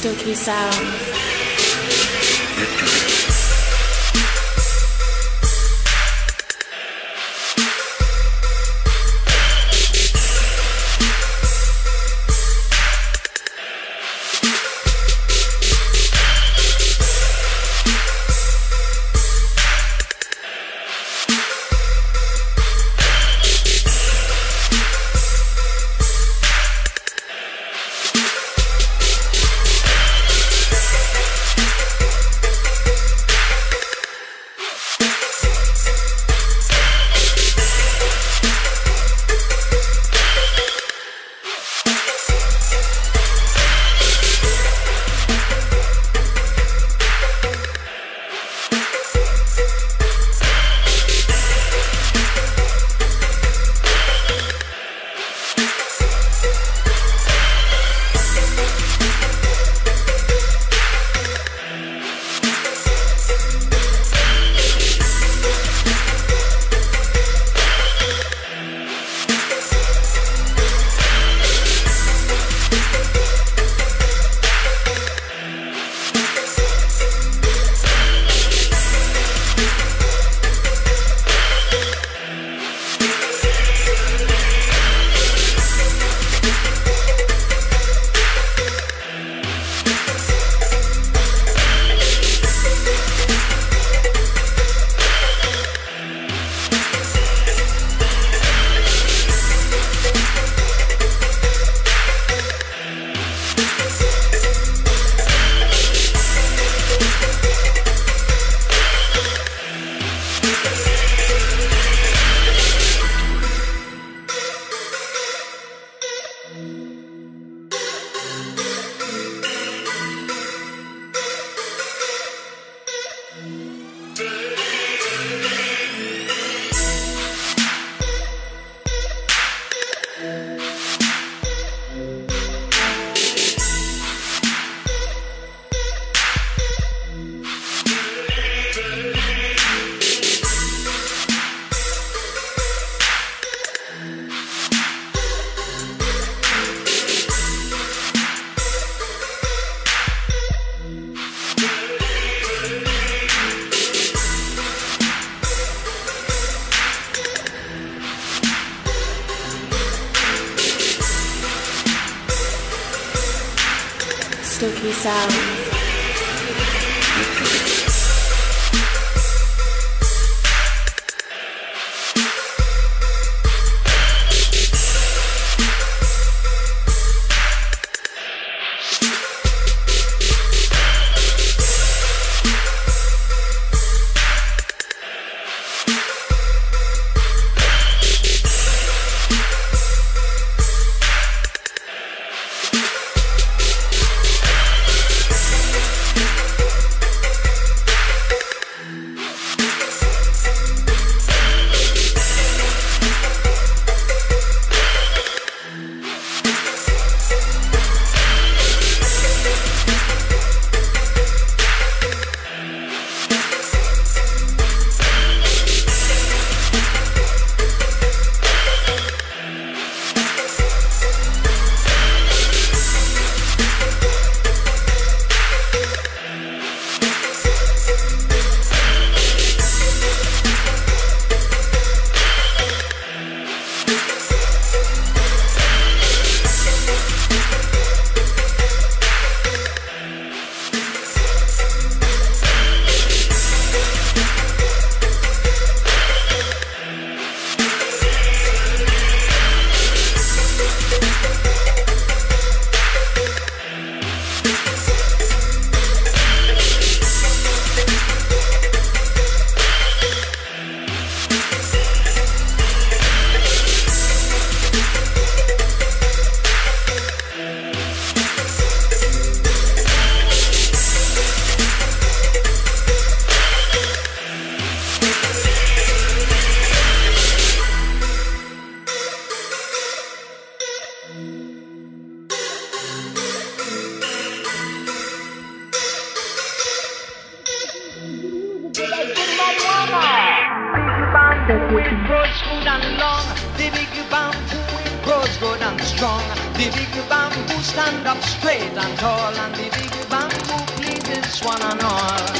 Stokey Sound. ligger bambu, stand up straight, han talar, det ligger bambu, blivit svannar.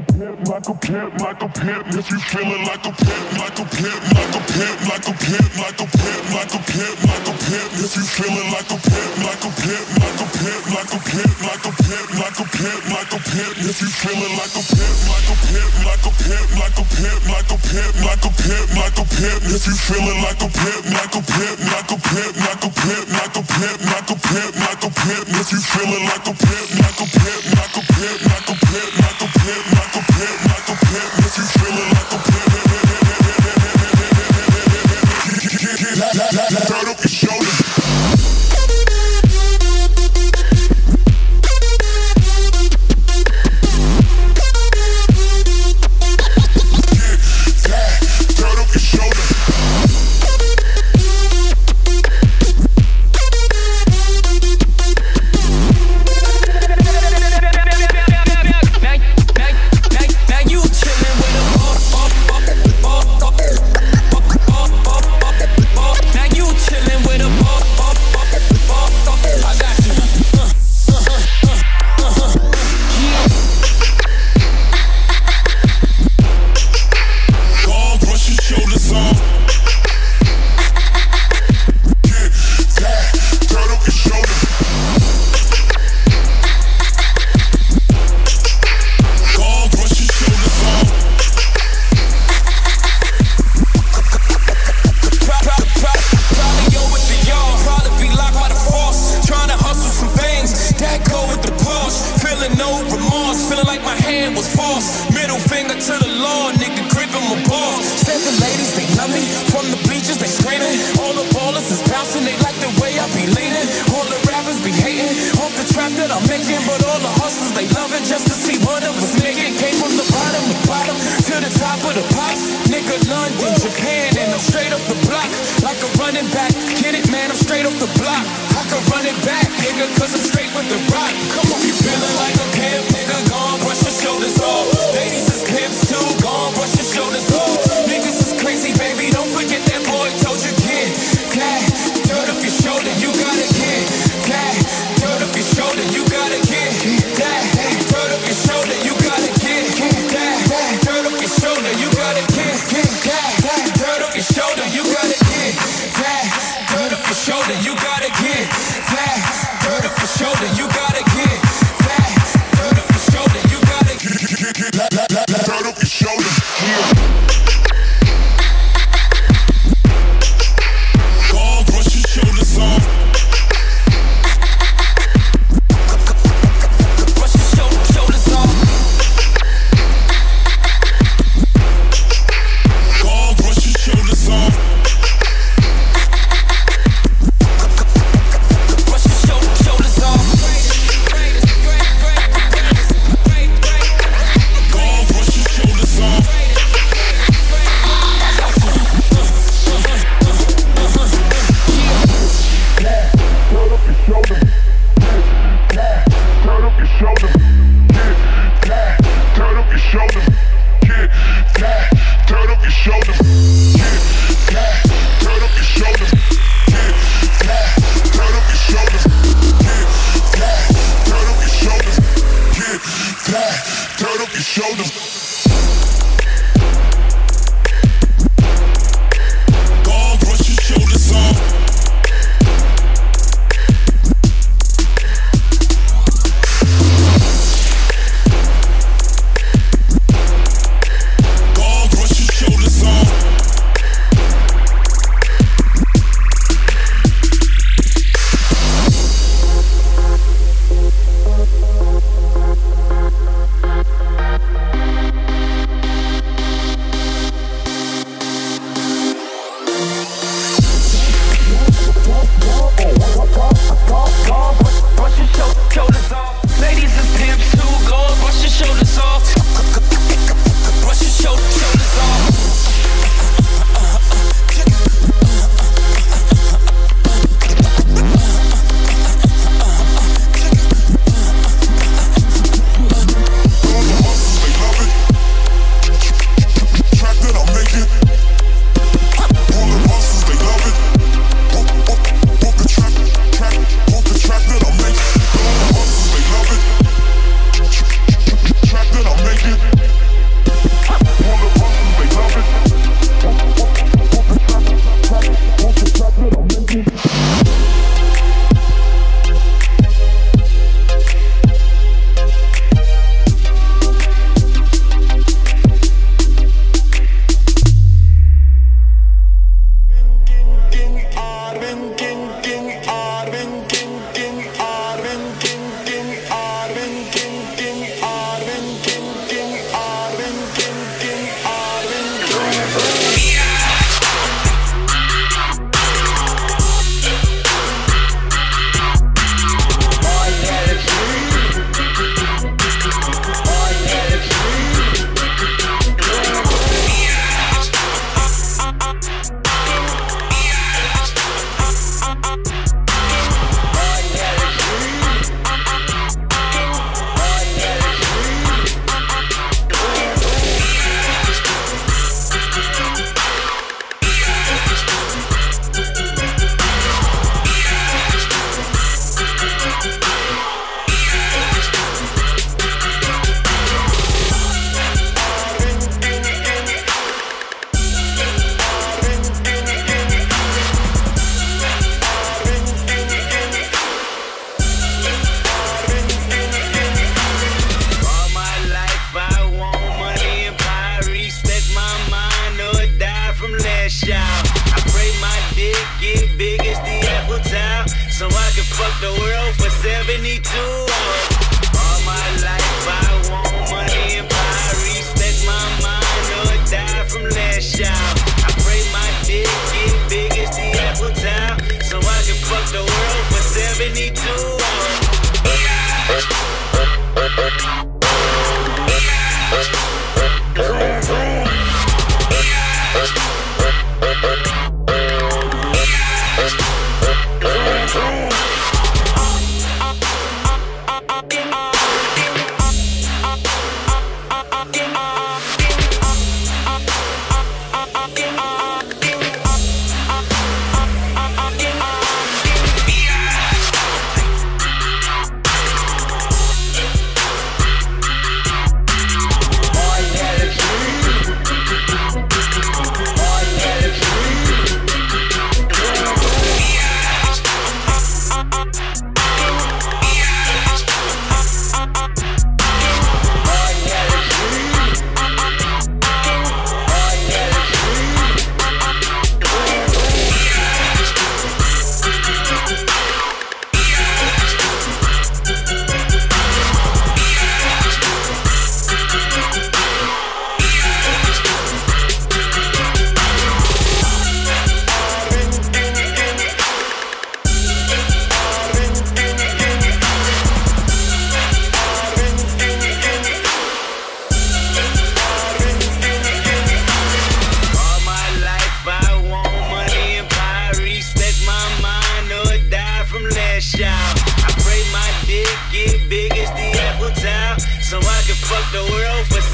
people pimp, like a pimp, like a pimp. If you feeling like a pimp, like a pimp, like a pimp, like a pimp, like a pimp, like a pimp, like a pimp. If you feeling like a pimp, like a pimp, like a pimp, like a pimp, like a pimp, like a pimp, like a pimp. If you feeling like a pimp, like a pimp, like a pimp, like a pimp, like a pimp, like a pimp, like a pimp. If you feeling like a pimp, like a pimp, like a pimp, like a pimp, like a pimp, like a pimp, like a pimp. If you feeling like a pimp, like a pimp, like a pimp, like a pimp, like a pimp, like a pimp, like a pimp. Turn up your shoulders. Was forced. Middle finger to the law, nigga gripping my balls. Seven ladies, they love me. From the bleachers, they screaming. All the ballers is bouncing, they like the way I be leaning. All the rappers be hating, off the trap that I'm making. But all the hustlers, they love it just to see one of us make it. Came from the bottom, the bottom to the top of the pops. Nigga, London, Japan, and I'm straight up the block. Like a running back. Get it, man, I'm straight off the block. I can run it back, nigga, cause I'm straight with the rock. Come on,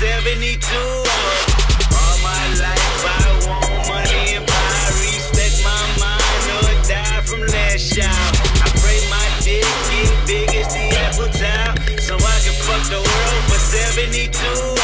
72. All my life I want money and power. Respect my mind or die from last shout. I pray my dick get big as the Eiffel Tower. So I can fuck the world for 72.